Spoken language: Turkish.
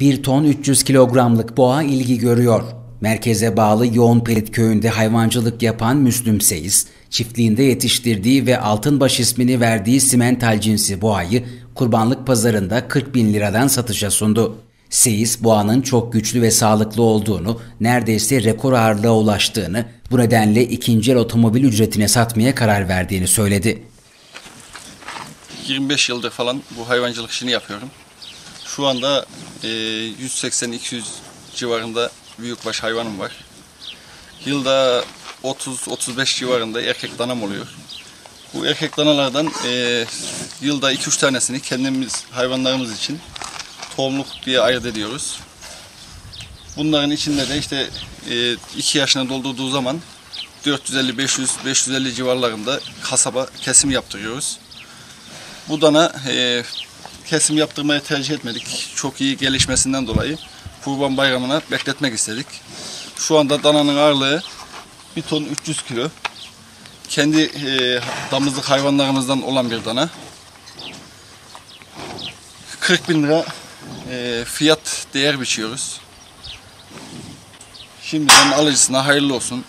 1 ton 300 kilogramlık boğa ilgi görüyor. Merkeze bağlı Yoğun Pelit köyünde hayvancılık yapan Müslüm Seyis, çiftliğinde yetiştirdiği ve Altınbaş ismini verdiği simental cinsi boğayı kurbanlık pazarında 40 bin liradan satışa sundu. Seyis boğanın çok güçlü ve sağlıklı olduğunu, neredeyse rekor ağırlığa ulaştığını, bu nedenle ikinci el otomobil ücretine satmaya karar verdiğini söyledi. 25 yıldır falan bu hayvancılık işini yapıyorum. Şu anda e, 180-200 civarında büyükbaş hayvanım var. Yılda 30-35 civarında erkek danam oluyor. Bu erkek danalardan e, yılda 2-3 tanesini kendimiz hayvanlarımız için tohumluk diye ayırt ediyoruz. Bunların içinde de işte 2 yaşına doldurduğu zaman 450-500-550 civarlarında kasaba kesim yaptırıyoruz. Bu dana e, kesim yaptırmayı tercih etmedik. Çok iyi gelişmesinden dolayı Kurban Bayramı'na bekletmek istedik. Şu anda dananın ağırlığı 1 ton 300 kilo. Kendi e, damızlık hayvanlarımızdan olan bir dana. 40 bin lira e, fiyat değer biçiyoruz. Şimdiden alıcısına hayırlı olsun.